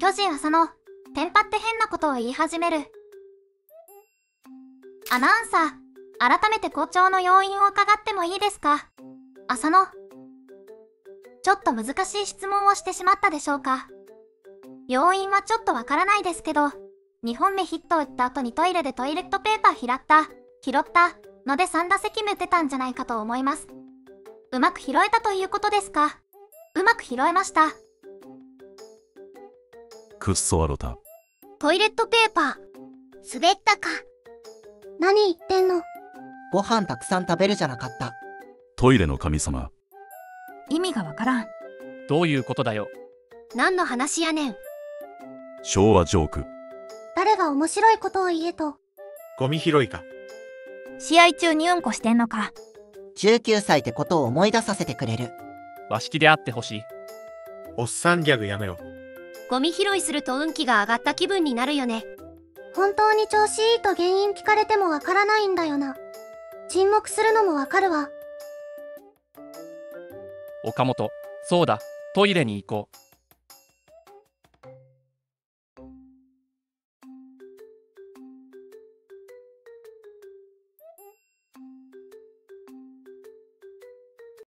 巨人浅野、テンパって変なことを言い始める。アナウンサー、改めて校長の要因を伺ってもいいですか？浅野。ちょっと難しい質問をしてしまったでしょうか？要因はちょっとわからないですけど、2本目ヒットを打った後にトイレでトイレットペーパー拾った、拾ったので3打席目打てたんじゃないかと思います。うまく拾えたということですか？うまく拾えました。くっそ笑た。トイレットペーパー。滑ったか。何言ってんのご飯たくさん食べるじゃなかった。トイレの神様。意味がわからん。どういうことだよ。何の話やねん。昭和ジョーク。誰が面白いことを言えと。ゴミ拾いか。試合中にうんこしてんのか。19歳ってことを思い出させてくれる。和式であってほしい。おっさんギャグやめろ。ゴミ拾いすると運気が上がった気分になるよね。本当に調子いいと原因聞かれてもわからないんだよな。沈黙するのもわかるわ。岡本、そうだ、トイレに行こう。